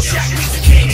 Shell shock, Mr. King.